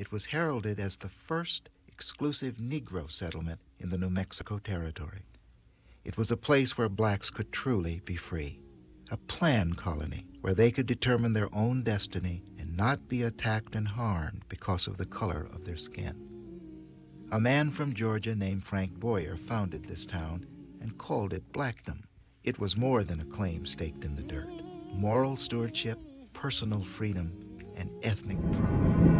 it was heralded as the first exclusive Negro settlement in the New Mexico Territory. It was a place where blacks could truly be free, a planned colony where they could determine their own destiny and not be attacked and harmed because of the color of their skin. A man from Georgia named Frank Boyer founded this town and called it Blackdom. It was more than a claim staked in the dirt. Moral stewardship, personal freedom, and ethnic pride.